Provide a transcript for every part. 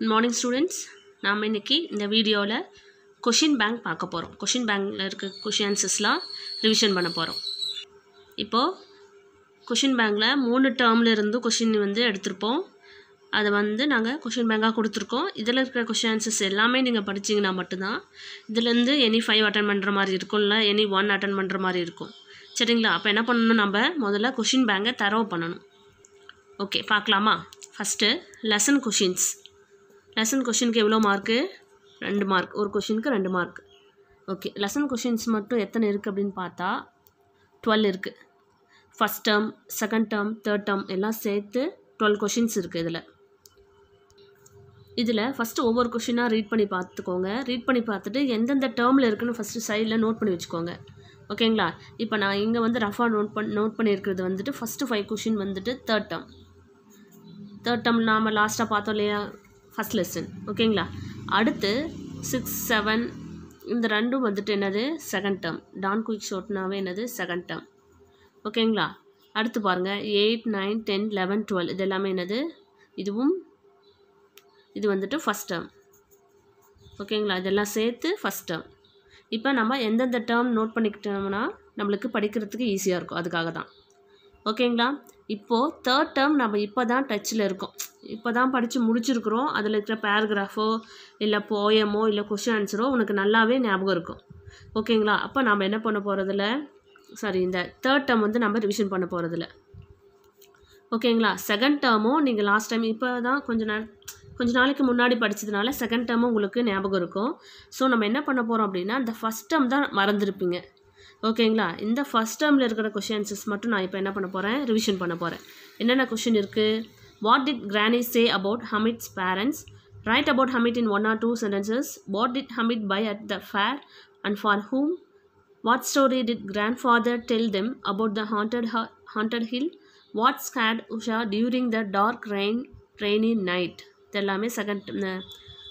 Good morning students நாம் இன்றைக்கி இந்த வீடியோவில் கொஷின் பேங்க் பார்க்க போகிறோம் கொஷின் பேங்கில் இருக்க கொஷின் ஆன்சர்ஸ்லாம் ரிவிஷன் பண்ண போகிறோம் இப்போது கொஷின் பேங்கில் மூணு டேர்மில் இருந்து கொஷின் வந்து எடுத்திருப்போம். அதை வந்து நாங்கள் கொஷின் பேங்காக கொடுத்துருக்கோம். இதில் இருக்கிற கொஷின் ஆன்சர்ஸ் எல்லாமே நீங்கள் படிச்சிங்கன்னா மட்டும்தான் இதுலேருந்து எனி ஃபைவ் அட்டன் பண்ணுற மாதிரி இருக்கும்ல எனி ஒன் அட்டன் பண்ணுற மாதிரி இருக்கும். சரிங்களா? அப்போ என்ன பண்ணணும் நம்ம? முதல்ல கொஷின் பேங்கை தரவு பண்ணணும். ஓகே பார்க்கலாமா? ஃபஸ்ட்டு லெசன் கொஷின்ஸ் லெசன் கொஷினுக்கு எவ்வளோ மார்க்கு ரெண்டு மார்க் ஒரு கொஷினுக்கு ரெண்டு மார்க் ஓகே லெசன் கொஷின்ஸ் மட்டும் எத்தனை இருக்குது அப்படின்னு பார்த்தா டுவெல் இருக்குது first term second term third term எல்லாம் சேர்த்து டுவெல் கொஷின்ஸ் இருக்குது இதில். இதில் ஃபஸ்ட்டு ஒவ்வொரு கொஷினாக ரீட் பண்ணி பார்த்துக்கோங்க. ரீட் பண்ணி பார்த்துட்டு எந்தெந்த டேர்மில் இருக்குன்னு ஃபஸ்ட்டு சைடில் நோட் பண்ணி வச்சுக்கோங்க. ஓகேங்களா இப்போ நான் இங்கே வந்து ரஃபாக நோட் பண் நோட் பண்ணியிருக்கிறது வந்துட்டு ஃபஸ்ட்டு ஃபைவ் கொஷின் வந்துட்டு தேர்ட் டேர்ம் தேர்ட் டேர்ம் நாம் லாஸ்ட்டாக பார்த்தோம் இல்லையா? ஃபஸ்ட் லெசன் ஓகேங்களா அடுத்து சிக்ஸ் செவன் இந்த ரெண்டும் வந்துட்டு என்னது? செகண்ட் டேர்ம் டான் குயிக் ஷோட்னாவே என்னது? செகண்ட் டேர்ம் ஓகேங்களா அடுத்து பாருங்கள் eight nine ten eleven twelve இது எல்லாமே என்னது? இதுவும் இது வந்துட்டு ஃபஸ்ட் டேர்ம் ஓகேங்களா இதெல்லாம் சேர்த்து ஃபஸ்ட் டேர்ம் இப்போ நம்ம எந்தெந்த டேர்ம் நோட் பண்ணிக்கிட்டோம்னா நம்மளுக்கு படிக்கிறதுக்கு ஈஸியாக இருக்கும். அதுக்காக தான் ஓகேங்களா இப்போது தேர்ட் டேர்ம் நம்ம இப்போ தான் டச்சில் இருக்கோம். இப்போ தான் படித்து முடிச்சிருக்கிறோம். அதில் இருக்கிற பேராகிராஃபோ இல்லை போயமோ இல்லை கொஷின் ஆன்சரோ உனக்கு நல்லாவே ஞாபகம் இருக்கும். ஓகேங்களா அப்போ நம்ம என்ன பண்ண போகிறதில்ல சாரி இந்த தேர்ட் டேர்ம் வந்து நம்ம ரிவிஷன் பண்ண போகிறதில்ல ஓகேங்களா செகண்ட் டேர்மும் நீங்கள் லாஸ்ட் டைம் இப்போ தான் கொஞ்ச நாள் கொஞ்ச நாளைக்கு முன்னாடி படித்ததுனால செகண்ட் டேர்மும் உங்களுக்கு ஞாபகம் இருக்கும். ஸோ நம்ம என்ன பண்ண போகிறோம் அப்படின்னா இந்த ஃபஸ்ட் டேர்ம் தான் மறந்துருப்பீங்க. ஓகேங்களா? இந்த ஃபஸ்ட் டேர்மில் இருக்கிற கொஷின்ஸஸ் மட்டும் நான் இப்போ என்ன பண்ண போகிறேன் ரிவிஷன் பண்ண போகிறேன் என்னென்ன கொஷின் இருக்குது what did granny say about Hamid's parents write about Hamid in one or two sentences what did Hamid buy at the fair and for whom what story did grandfather tell them about the haunted haunted hill what scared Usha during the dark rain rainy night இது எல்லாமே second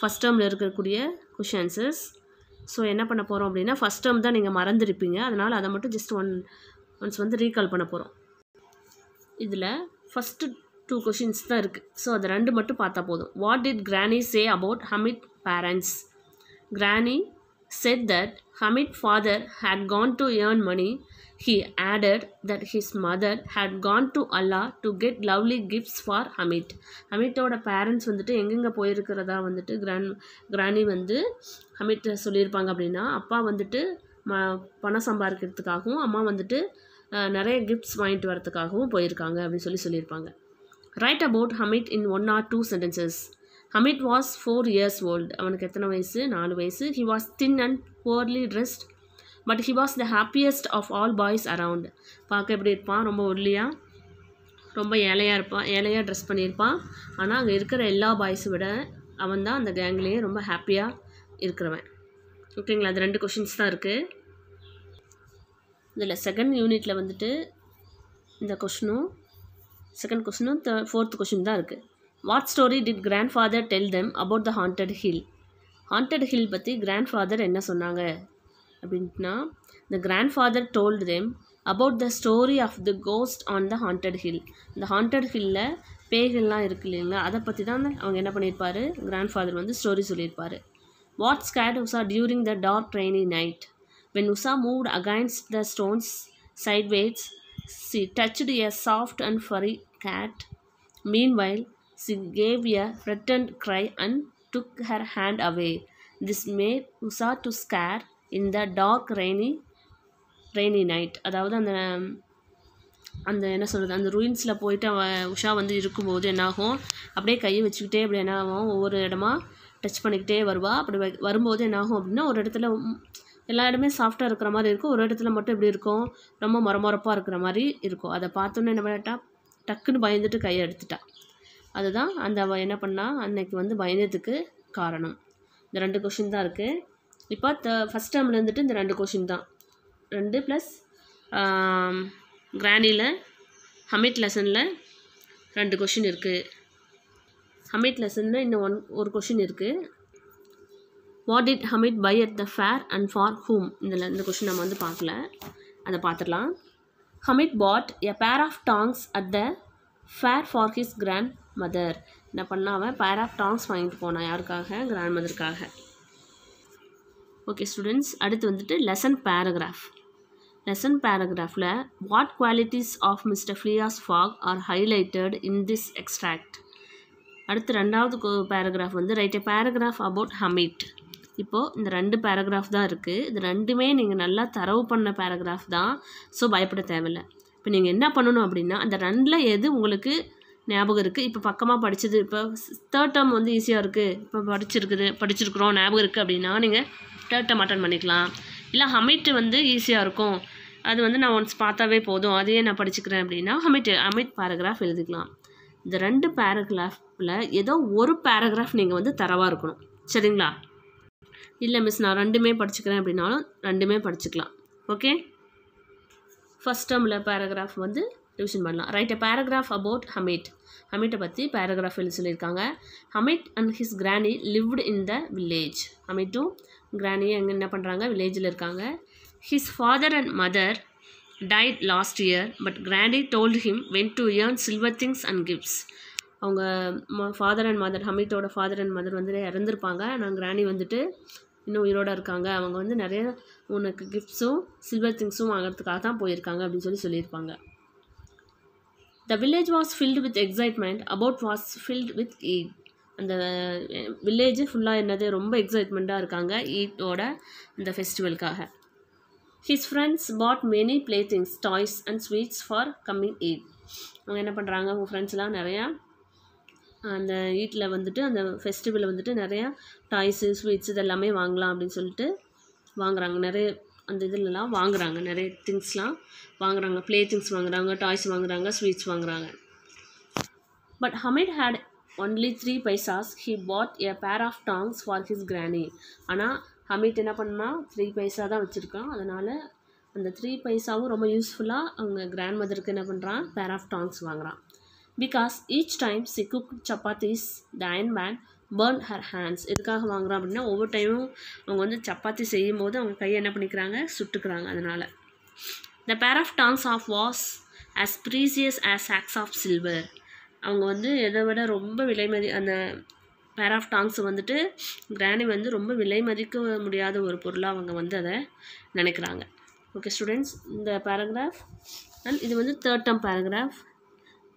first டேர்மில் இருக்கக்கூடிய கொஷின்ஸஸ் so என்ன பண்ண போகிறோம் அப்படின்னா first term தான் நீங்கள் மறந்துருப்பீங்க. அதனால் அதை மட்டும் ஜஸ்ட் ஒன் ஒன்ஸ் வந்து ரீகால் பண்ண போகிறோம் இதில் ஃபஸ்ட்டு டூ கொஷின்ஸ் தான் இருக்குது ஸோ அது ரெண்டு மட்டும் பார்த்தா போதும். What did granny say about Hamid parents granny said that Hamid's father had gone to earn money. He added that his mother had gone to Allah to get lovely gifts for Hamid. ஹமிட்டோட parents வந்துட்டு எங்கெங்கே போயிருக்கிறதா வந்துட்டு grand கிராணி வந்து ஹமிட் சொல்லியிருப்பாங்க அப்படின்னா அப்பா வந்துட்டு ம பணம் சம்பாதிக்கிறதுக்காகவும் அம்மா வந்துட்டு நிறைய கிஃப்ட்ஸ் வாங்கிட்டு வரதுக்காகவும் போயிருக்காங்க அப்படின்னு சொல்லி சொல்லியிருப்பாங்க write about Hamid in one or two sentences Hamid was four years old அவனுக்கு எத்தனை வயசு? நாலு வயசு. He was thin and poorly dressed but he was the happiest of all boys around பார்க்க எப்படி இருப்பான்? ரொம்ப ஒல்லியாக ரொம்ப ஏழையாக இருப்பான். ஏழையாக ட்ரெஸ் பண்ணியிருப்பான். ஆனால் அங்கே இருக்கிற எல்லா பாய்ஸை விட அவன் தான் அந்த கேங்லேயே ரொம்ப ஹாப்பியாக இருக்கிறவன். ஓகேங்களா? அது ரெண்டு கொஷின்ஸ் தான் இருக்குது இதில் செகண்ட் யூனிட்டில் வந்துட்டு இந்த கொஷினும் செகண்ட் கொஷினும் த ஃபோர்த் கொஷின் தான் இருக்குது what story did grandfather tell them about the haunted hill haunted hill பற்றி கிராண்ட் ஃபாதர் என்ன சொன்னாங்க? அப்படின்னா the grandfather told them about the story of the ghost on the haunted hill இந்த haunted ஹில்லில் பேய்கள்லாம் இருக்கு இல்லைங்களா? அதை பற்றி தான் அவங்க என்ன பண்ணியிருப்பார்? கிராண்ட் ஃபாதர் வந்து ஸ்டோரி சொல்லியிருப்பார். What scared Usha during the dark rainy night when Usha moved against the stones sideways she touched a soft and furry cat meanwhile She gave a frightened cry and took her hand away. This made Usha to scare in the dark rainy rainy night. அதாவது அந்த அந்த என்ன சொல்கிறது அந்த ரூயின்ஸில் போயிட்டு உஷா வந்து இருக்கும்போது என்னாகும்? அப்படியே கையை வச்சுக்கிட்டே அப்படி என்ன ஆகும்? ஒவ்வொரு இடமா டச் பண்ணிக்கிட்டே வருவா. அப்படி வரும்போது என்னாகும் அப்படின்னா ஒரு இடத்துல எல்லா இடமே சாஃப்டாக இருக்கிற மாதிரி இருக்கும். ஒரு இடத்துல மட்டும் எப்படி இருக்கும். ரொம்ப மொரமொரப்பாக இருக்கிற மாதிரி இருக்கும். அதை பார்த்தோன்னே என்ன பண்ணிட்டா டக்குன்னு பயந்துட்டு கையை எடுத்துட்டா. அதுதான் அந்த அவள் என்ன பண்ணா அன்னைக்கு வந்து பயந்ததுக்கு காரணம். இந்த ரெண்டு கொஷின் தான் இருக்குது இப்போ த ஃபஸ்ட் டேர்மில் இருந்துட்டு இந்த ரெண்டு கொஷின் தான். ரெண்டு ப்ளஸ் கிராண்டியில் ஹமிட் லெசனில் ரெண்டு கொஷின் இருக்குது ஹமிட் லெசனில் இன்னும் ஒன் ஒரு கொஷின் இருக்குது what it Hamid buy at the fair and for whom இதில் இந்த கொஷின் நம்ம வந்து பார்க்கல. அதை பார்த்துடலாம் Hamid bought a pair of tongs at the fair for his grandmother என்ன பண்ணா அவன் பேர் ஆஃப் டாங்ஸ் வாங்கிட்டு போனான் யாருக்காக? கிராண்ட் மதருக்காக ஓகே ஸ்டூடெண்ட்ஸ் அடுத்து வந்துட்டு lesson paragraph lesson பேராகிராஃபில் what qualities of mister Phileas Fogg are highlighted in this extract அடுத்து ரெண்டாவது பேராகிராஃப் வந்து write a paragraph about Hamid இப்போது இந்த ரெண்டு பேராகிராஃப் தான் இருக்குது இது ரெண்டுமே நீங்கள் நல்லா தரவு பண்ண பேராகிராஃப் தான். ஸோ பயப்பட தேவையில்லை. இப்போ நீங்கள் என்ன பண்ணணும் அப்படின்னா அந்த ரெண்டில் எது உங்களுக்கு ஞாபகம் இருக்குது இப்போ பக்கமாக படித்தது இப்போ தேர்ட் டேர்ம் வந்து ஈஸியாக இருக்குது இப்போ படிச்சிருக்குது படிச்சிருக்கிறோம் ஞாபகம் இருக்குது அப்படின்னா நீங்கள் தேர்ட் டேர்ம் அட்டன் பண்ணிக்கலாம். இல்லை ஹமிட் வந்து ஈஸியாக இருக்கும். அது வந்து நான் ஒன்ஸ் பார்த்தாவே போதும். அதையே நான் படிச்சுக்கிறேன் அப்படின்னா ஹமிட் ஹமிட் பேராகிராஃப் எழுதிக்கலாம். இந்த ரெண்டு பேராகிராஃபில் ஏதோ ஒரு பேராகிராஃப் நீங்கள் வந்து தரவாக இருக்கணும். சரிங்களா? இல்லை மிஸ் நான் ரெண்டுமே படிச்சுக்கிறேன் அப்படின்னாலும் ரெண்டுமே படிச்சுக்கலாம். ஓகே ஃபஸ்ட் டேர்மில் பேராகிராஃப் வந்து டிவிஷன் பண்ணலாம். Right a paragraph about Hamid ஹமீட்டை பற்றி பேராகிராஃப் எழுதி சொல்லியிருக்காங்க. Hamid and his granny lived in the village ஹமீட்டும் கிராணியும் எங்கே என்ன பண்ணுறாங்க வில்லேஜில் இருக்காங்க. His father and mother died last year but granny told him went to earn silver things and gifts அவங்க ஃபாதர் அண்ட் மதர் ஹமீட்டோட ஃபாதர் அண்ட் மதர் வந்து இறந்துருப்பாங்க. நான் கிராணி வந்துட்டு இன்னும் உயிரோட இருக்காங்க. அவங்க வந்து நிறைய உனக்கு கிஃப்ட்ஸும் சில்வர் திங்ஸும் வாங்குறதுக்காக தான் போயிருக்காங்க அப்படின்னு சொல்லி சொல்லியிருப்பாங்க. The village was filled with excitement about was filled with Eid அந்த eh, வில்லேஜ் ஃபுல்லாக என்னது ரொம்ப எக்ஸைட்மெண்ட்டாக இருக்காங்க ஈட்டோட இந்த ஃபெஸ்டிவலுக்காக his friends bought many play things toys and sweets for coming Eid அவங்க என்ன பண்ணுறாங்க அவங்க ஃப்ரெண்ட்ஸ்லாம் நிறையா அந்த ஈட்டில் வந்துட்டு அந்த ஃபெஸ்டிவலில் வந்துட்டு நிறையா டாய்ஸு ஸ்வீட்ஸ் இதெல்லாமே வாங்கலாம் அப்படின்னு சொல்லிட்டு வாங்குறாங்க. நிறைய அந்த இதுலலாம் வாங்குகிறாங்க நிறைய திங்ஸ்லாம் வாங்குறாங்க. ப்ளே திங்ஸ் வாங்குறாங்க டாய்ஸ் வாங்குறாங்க ஸ்வீட்ஸ் வாங்குறாங்க. But Hamid had only three paisas he bought a pair of tongs for his கிராணி ஆனால் ஹமிட் என்ன பண்ணா த்ரீ பைசா தான் வச்சுருக்கான். அதனால் அந்த த்ரீ பைசாவும் ரொம்ப யூஸ்ஃபுல்லாக அவங்க கிராண்ட் மதருக்கு என்ன பண்ணுறான் பேர் ஆஃப் டாங்ஸ் வாங்குறான். Because each time she cook chapatis the iron man burn her hands எதுக்காக வாங்குறோம் அப்படின்னா ஒவ்வொரு டைமும் அவங்க வந்து சப்பாத்தி செய்யும் போது அவங்க கையை என்ன பண்ணிக்கிறாங்க? சுட்டுக்கிறாங்க அதனால். The pair of tongs of was as precious as sacks of silver அவங்க வந்து எதை விட ரொம்ப விலை மதி அந்த பேர் ஆஃப் டாங்ஸை வந்துட்டு கிராணி வந்து ரொம்ப விலை மதிக்க முடியாத ஒரு பொருளாக அவங்க வந்து அதை நினைக்கிறாங்க. ஓகே ஸ்டூடெண்ட்ஸ் இந்த பேராகிராஃப் அண்ட் இது வந்து தேர்ட் டம் பேராகிராஃப்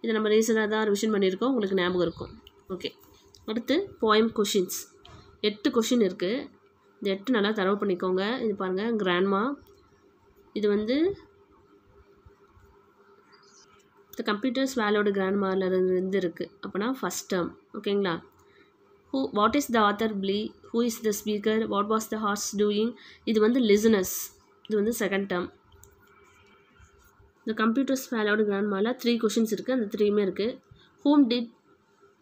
இது நம்ம ரீசனாக தான் ரிவிஷன் பண்ணியிருக்கோம். உங்களுக்கு ஞாபகம் இருக்கும். ஓகே அடுத்து போயம் கொஷின்ஸ் எட்டு கொஷின் இருக்குது இந்த எட்டு நல்லா தரவு பண்ணிக்கோங்க. இது பாருங்கள் கிராண்ட்மா இது வந்து த கம்ப்யூட்டர்ஸ் வேலோட கிராண்ட்மாவில் இருந்து இருக்குது அப்போனா ஃபஸ்ட் டேர்ம் ஓகேங்களா who what is the author plea who is the speaker what was the horse doing இது வந்து லிசனஸ் இது வந்து செகண்ட் டேர்ம் இந்த கம்ப்யூட்டர்ஸ் வேலோட கிராண்ட்மாவில் த்ரீ கொஷின்ஸ் இருக்குது அந்த த்ரீயுமே இருக்குது whom did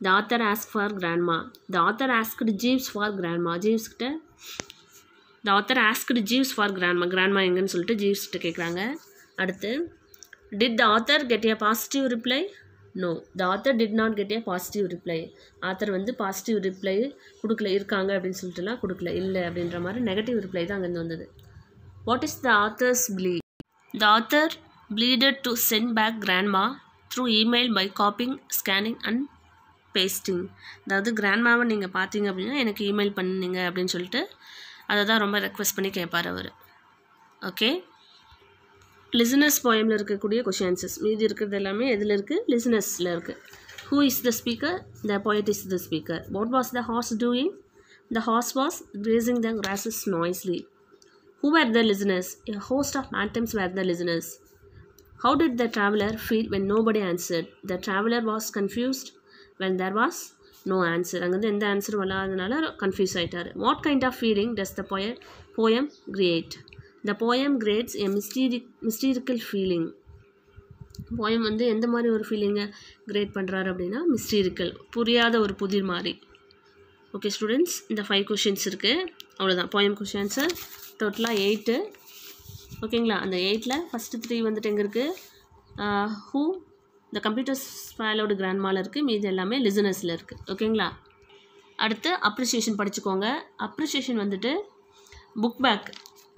the author ask for grandma the author asked Jeeves for grandma ஜீவ்ஸ்கிட்ட the author asked Jeeves for grandma grandma எங்கன்னு சொல்லிட்டு ஜீவ்ஸ்கிட்ட கேட்குறாங்க அடுத்து did the author get a positive reply no the author did not get a positive reply author வந்து positive reply கொடுக்கல இருக்காங்க அப்படின்னு சொல்லிட்டுலாம் கொடுக்கல. இல்லை அப்படின்ற மாதிரி நெகட்டிவ் ரிப்ளை தான் அங்கேருந்து வந்தது. What is the author's plea the author pleaded to send back grandma through email by copying scanning and pasting அதாவது கிராண்ட்மாவை நீங்கள் பார்த்தீங்க அப்படின்னா எனக்கு இமெயில் பண்ணுங்க அப்படின்னு சொல்லிட்டு அதை தான் ரொம்ப ரெக்வஸ்ட் பண்ணி கேட்பார் அவர். ஓகே லிசனஸ் போயமில் இருக்கக்கூடிய கொஷின் ஆன்சர்ஸ் மீதி இருக்கிறது எல்லாமே எதில் இருக்குது லிசனஸில் இருக்குது who is the speaker the poet is the speaker what was the horse doing the horse was grazing the grasses noisily who are the listeners a host of phantoms where the listeners how did the traveler feel when nobody answered? The traveler was confused. Well there was no answer அங்கேருந்து எந்த ஆன்சரும் வராதனால confuse ஆகிட்டார் what kind of feeling does the poet poem create the poem creates a mystery mysterious feeling poem வந்து எந்த மாதிரி ஒரு ஃபீலிங்கை create பண்ணுறாரு அப்படின்னா மிஸ்டீரிக்கல் புரியாத ஒரு புதிர் மாதிரி. ஓகே ஸ்டூடெண்ட்ஸ் இந்த ஃபைவ் கொஷின்ஸ் இருக்குது அவ்வளோதான் போயம் கொஷின்ஸு டோட்டலாக எயிட்டு ஓகேங்களா அந்த எயிட்டில் ஃபஸ்ட்டு த்ரீ வந்துட்டு எங்கே இருக்குது ஹூ இந்த கம்ப்யூட்டர்ஸ் ஃபைலோட கிராண்ட்மாவில் இருக்குது மீது எல்லாமே லிசனஸில் இருக்குது ஓகேங்களா அடுத்து அப்ரிசியேஷன் படிச்சுக்கோங்க. அப்ரிசியேஷன் வந்துட்டு புக் பேக்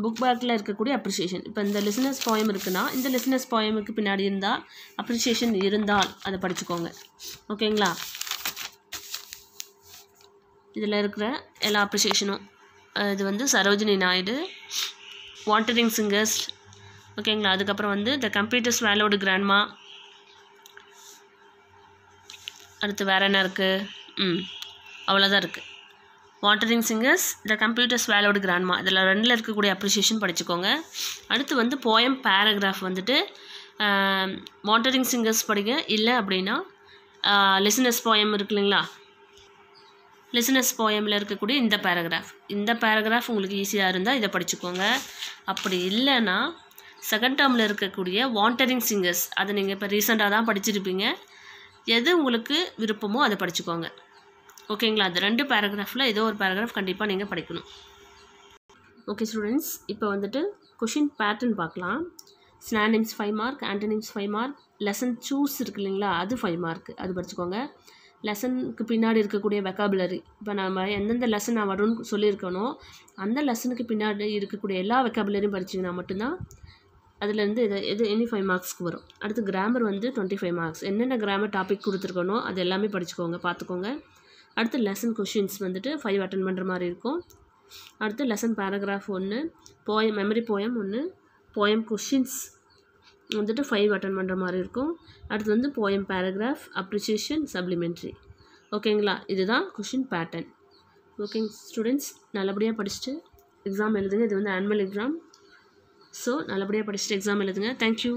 புக் பேக்கில் இருக்கக்கூடிய அப்ரிசியேஷன் இப்போ இந்த லிசனஸ் போயம் இருக்குன்னா இந்த லிசனஸ் போயமுக்கு பின்னாடி இருந்தால் அப்ரிசியேஷன் இருந்தால் அதை படிச்சுக்கோங்க. ஓகேங்களா இதில் இருக்கிற எல்லா அப்ரிசியேஷனும் இது வந்து சரோஜினி நாயுடு வாண்டரிங் சிங்கர்ஸ் ஓகேங்களா அதுக்கப்புறம் வந்து த கம்ப்யூட்டர்ஸ் வேலோடு கிராண்ட்மா அடுத்து வேறு என்ன இருக்குது ம் அவ்வளோதான் இருக்குது wandering singers the computer swallowed grandma இதில் ரெண்டில் இருக்கக்கூடிய அப்ரிசியேஷன் படிச்சுக்கோங்க. அடுத்து வந்து போயம் பேராகிராஃப் வந்துட்டு வாண்டரிங் சிங்கர்ஸ் படிங்க. இல்லை அப்படின்னா லிசனஸ் போயம் இருக்கு இல்லைங்களா? லிசனஸ் போயமில் இருக்கக்கூடிய இந்த பேராகிராஃப் இந்த பேராகிராஃப் உங்களுக்கு ஈஸியாக இருந்தால் இதை படிச்சுக்கோங்க. அப்படி இல்லைன்னா செகண்ட் டேர்மில் இருக்கக்கூடிய வாண்டரிங் சிங்கர்ஸ் அதை நீங்கள் இப்போ ரீசெண்டாக தான் படிச்சிருப்பீங்க. எது உங்களுக்கு விருப்பமோ அதை படிச்சுக்கோங்க. ஓகேங்களா? அந்த ரெண்டு பேராகிராஃபில் ஏதோ ஒரு பேராகிராஃப் கண்டிப்பாக நீங்கள் படிக்கணும். ஓகே ஸ்டூடெண்ட்ஸ் இப்போ வந்துட்டு கொஷின் பேட்டர்ன் பார்க்கலாம். Synonyms five mark antonyms five mark lesson choose இருக்கு இல்லைங்களா? அது ஃபைவ் மார்க் அது படிச்சுக்கோங்க. லெசனுக்கு பின்னாடி இருக்கக்கூடிய வெக்காபுலரி இப்போ நம்ம எந்தெந்த லெசன் நான் வரும்னு சொல்லியிருக்கணும் அந்த லெசனுக்கு பின்னாடி இருக்கக்கூடிய எல்லா வெக்காபுலரியும் படிச்சிங்கன்னா மட்டும்தான் அதுலேருந்து இது எது எனி ஃபைவ் மார்க்ஸ்க்கு வரும். அடுத்து கிராமர் வந்து டுவெண்ட்டி ஃபைவ் மார்க்ஸ் என்னென்ன கிராமர் டாபிக் கொடுத்துருக்கனோ அது எல்லாமே படிச்சுக்கோங்க பார்த்துக்கோங்க அடுத்து லெசன் கொஷின்ஸ் வந்துட்டு ஃபைவ் அட்டன் பண்ணுற மாதிரி இருக்கும். அடுத்து லெசன் பேராகிராஃப் ஒன்று போயம் மெமரி போயம் ஒன்று போயம் கொஷின்ஸ் வந்துட்டு ஃபைவ் அட்டன் பண்ணுற மாதிரி இருக்கும். அடுத்து வந்து போயம் பேராகிராஃப் அப்ரிசியேஷன் சப்ளிமெண்ட்ரி ஓகேங்களா? இதுதான் கொஷின் பேட்டர்ன் ஓகேங்க ஸ்டூடெண்ட்ஸ் நல்லபடியாக படிச்சுட்டு எக்ஸாம் எழுதுங்க. இது வந்து ஆனுவல் எக்ஸாம் ஸோ நல்லபடியாக படிச்சுட்டு எக்ஸாம் எழுதுங்க. தேங்க்யூ